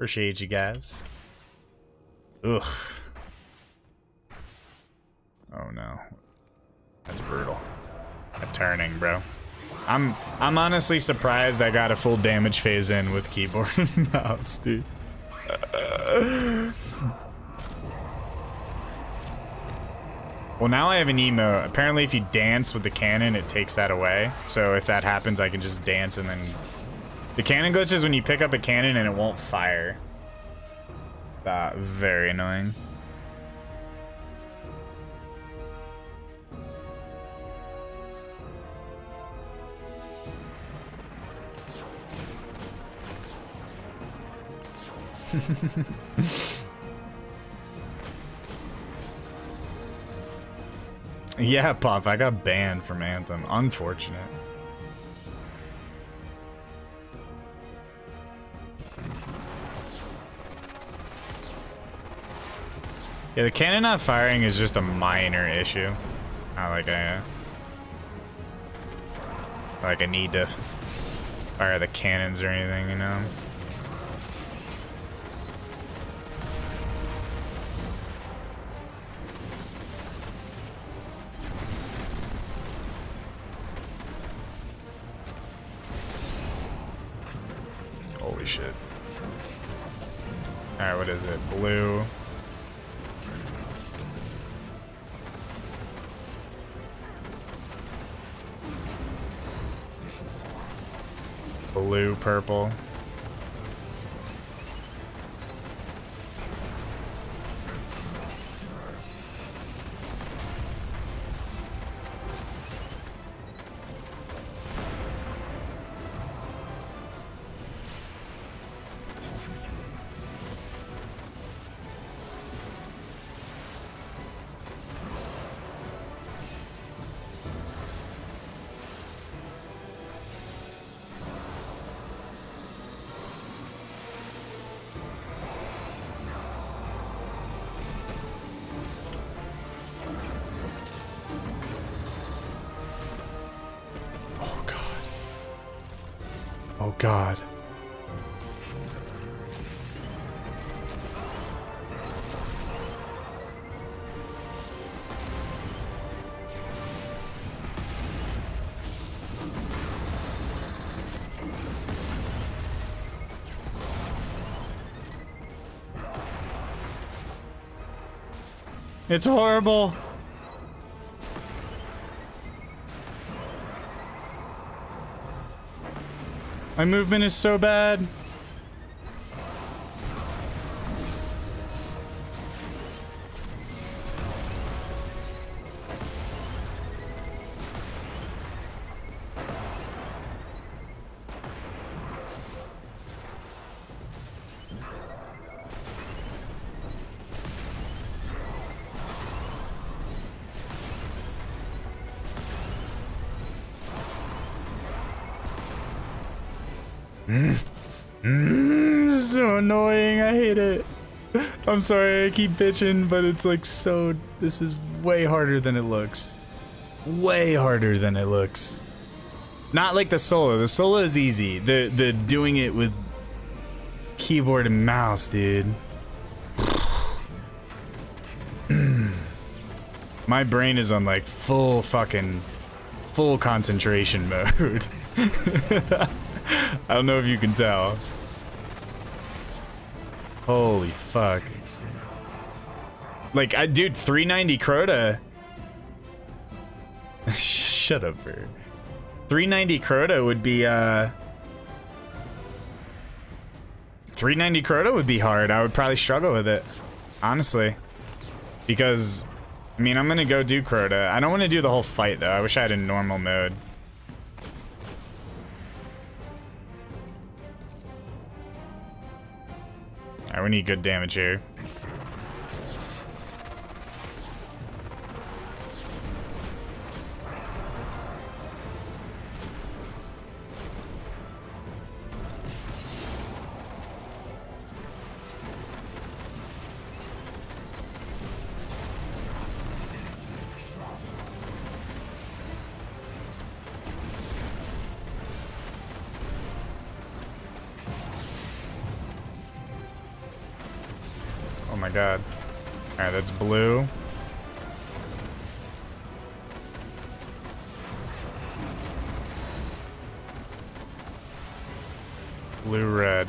Appreciate you guys. Ugh. Oh no. That's brutal. That turning, bro. I'm I'm honestly surprised I got a full damage phase in with keyboard and mouse, dude. well, now I have an emote. Apparently, if you dance with the cannon, it takes that away. So if that happens, I can just dance and then... The cannon glitch is when you pick up a cannon and it won't fire. That very annoying. yeah, Puff, I got banned from Anthem. Unfortunate. Yeah, the cannon not firing is just a minor issue. Not like I, like I need to fire the cannons or anything, you know? Holy shit. Alright, what is it? Blue. Purple. Oh god. It's horrible. My movement is so bad. so annoying. I hate it. I'm sorry, I keep bitching, but it's like so. This is way harder than it looks. Way harder than it looks. Not like the solo. The solo is easy. The the doing it with keyboard and mouse, dude. My brain is on like full fucking full concentration mode. I don't know if you can tell. Holy fuck. Like, I, dude, 390 Crota. Shut up, bird. 390 Crota would be, uh... 390 Crota would be hard. I would probably struggle with it. Honestly. Because, I mean, I'm gonna go do Crota. I don't want to do the whole fight, though. I wish I had a normal mode. We need good damage here. My god. Alright, that's blue. Blue, red.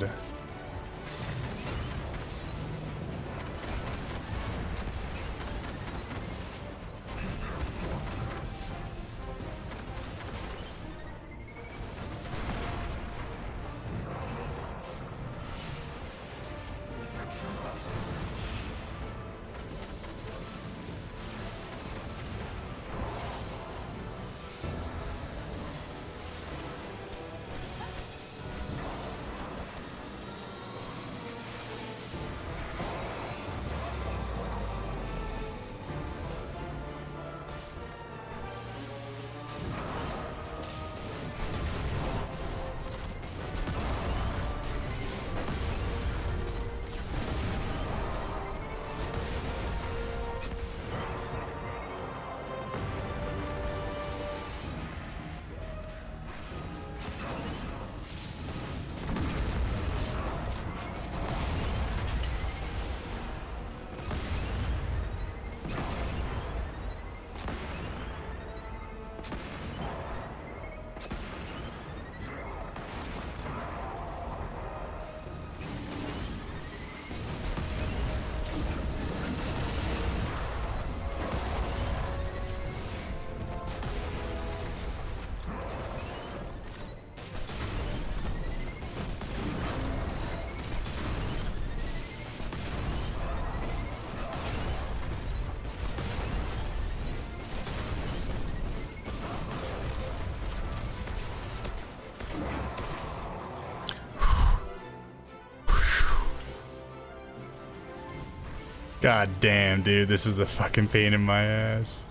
God damn, dude, this is a fucking pain in my ass.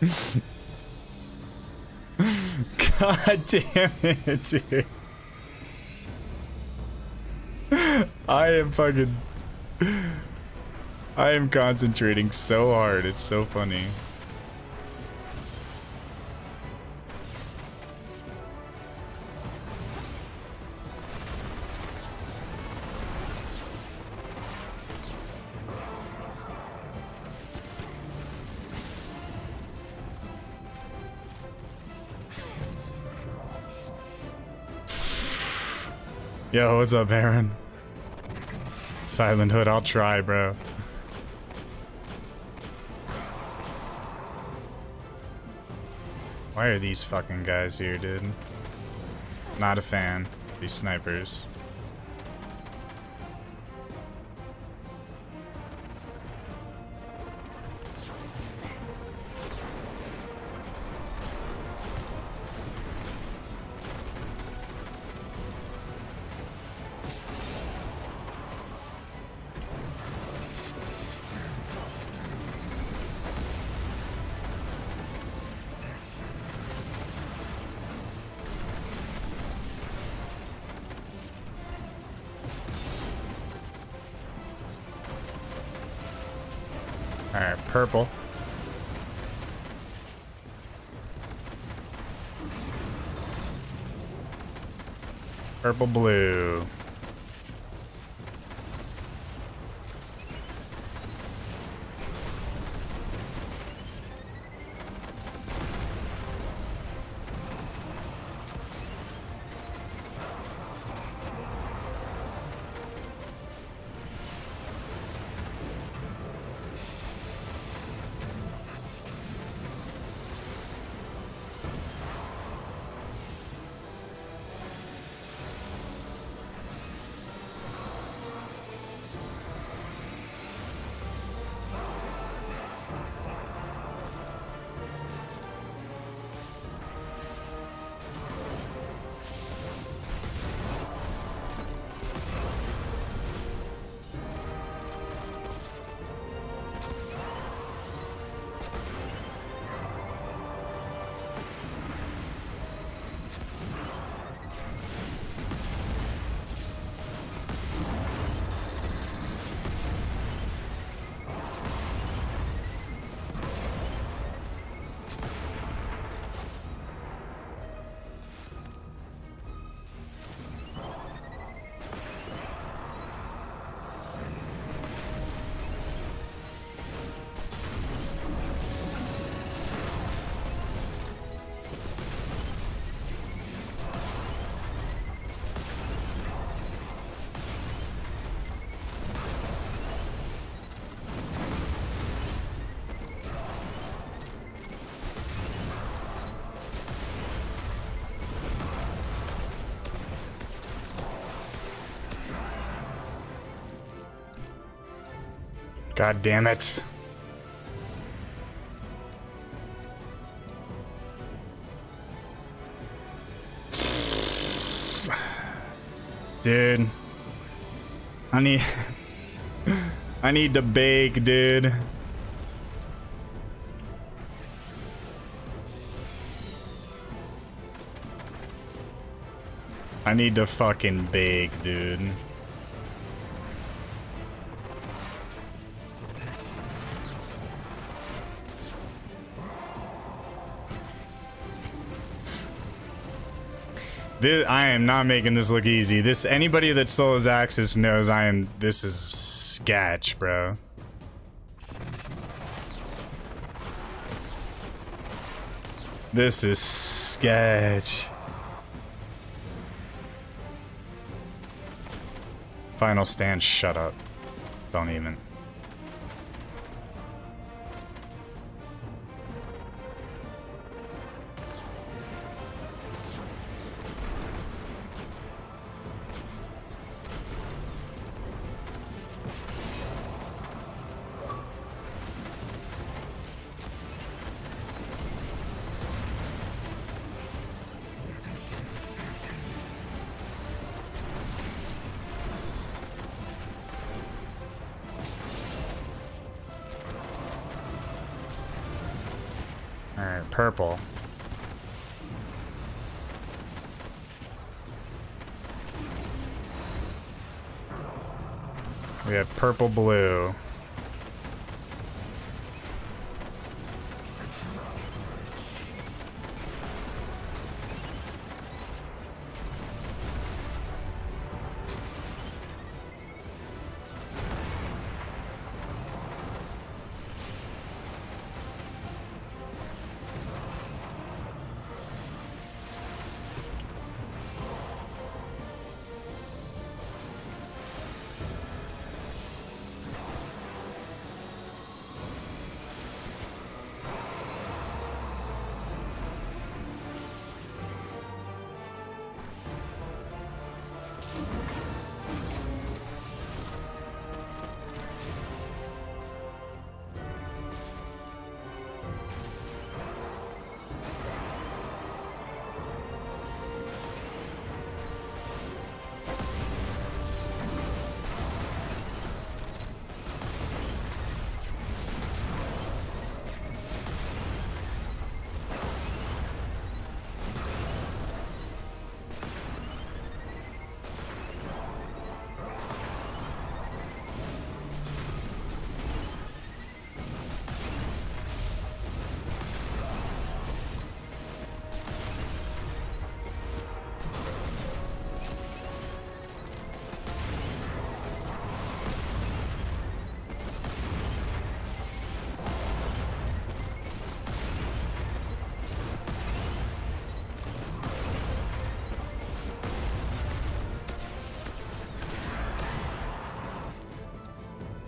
God damn it, dude. I am fucking... I am concentrating so hard, it's so funny. Yo, what's up, Aaron? Silent Hood, I'll try, bro. Why are these fucking guys here, dude? Not a fan. These snipers. Alright, purple. Purple, blue. God damn it. Dude. I need... I need to bake, dude. I need to fucking bake, dude. This, I am not making this look easy. This anybody that stole his axes knows I am. This is sketch, bro. This is sketch. Final stand, shut up. Don't even. Purple. We have purple blue.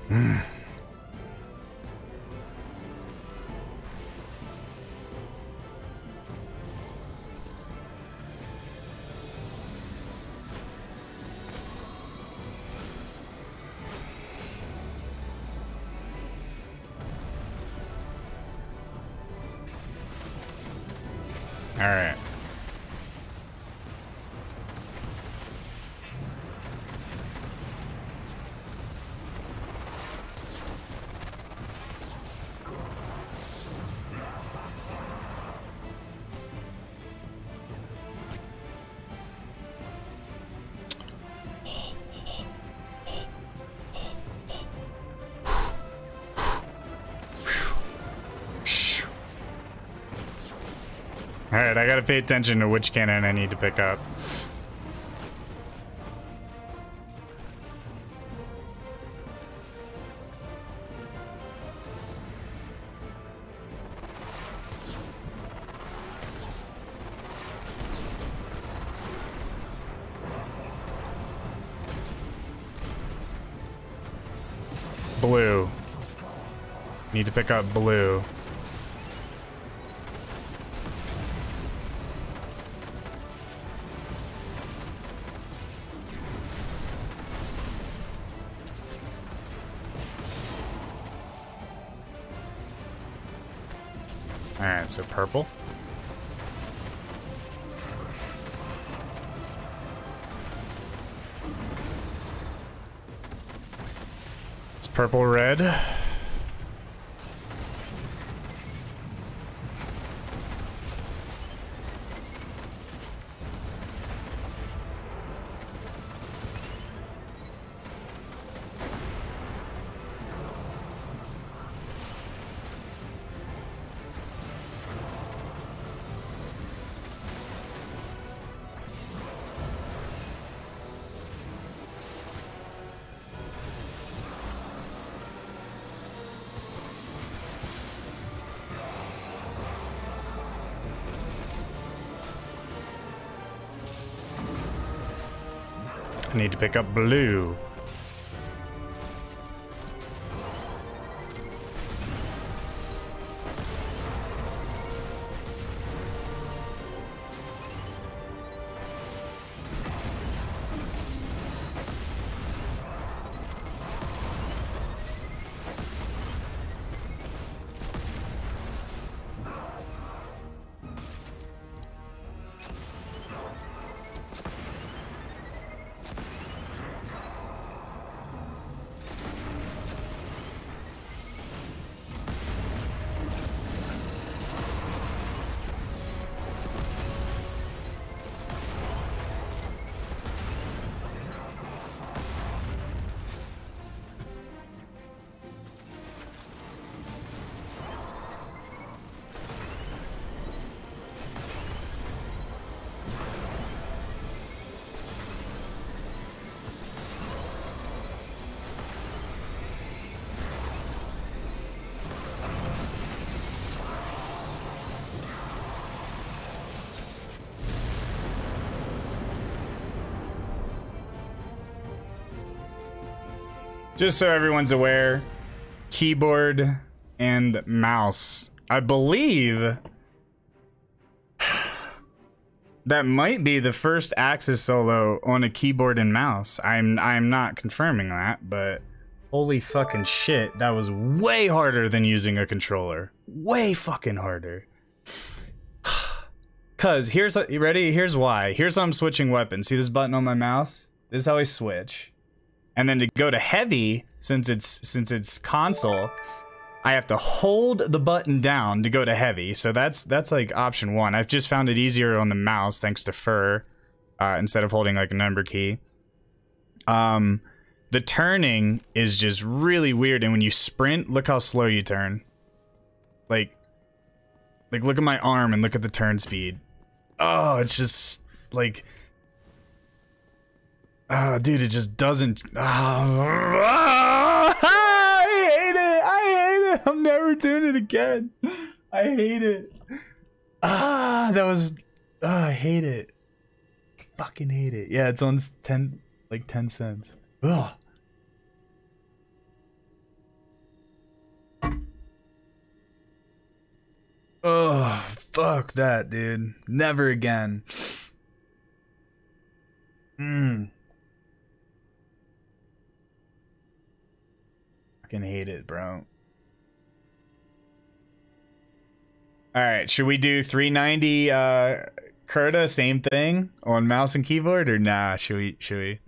All Alright, I gotta pay attention to which cannon I need to pick up. Blue. Need to pick up blue. So purple. It's purple red. Need to pick up blue. Just so everyone's aware, keyboard and mouse. I believe that might be the first Aksis solo on a keyboard and mouse. I'm I'm not confirming that, but holy fucking shit, that was way harder than using a controller. Way fucking harder. Cause here's you ready? Here's why. Here's how I'm switching weapons. See this button on my mouse? This is how I switch. And then to go to heavy, since it's since it's console, I have to hold the button down to go to heavy. So that's that's like option one. I've just found it easier on the mouse thanks to fur, uh, instead of holding like a number key. Um, the turning is just really weird, and when you sprint, look how slow you turn. Like, like look at my arm and look at the turn speed. Oh, it's just like Oh, dude, it just doesn't. Oh, I hate it. I hate it. I'm never doing it again. I hate it. Ah, that was. Oh, I hate it. Fucking hate it. Yeah, it's on ten, like ten cents. Ugh. Oh, fuck that, dude. Never again. Mmm. Fucking hate it, bro. All right, should we do 390 uh Crota same thing on mouse and keyboard or nah, should we should we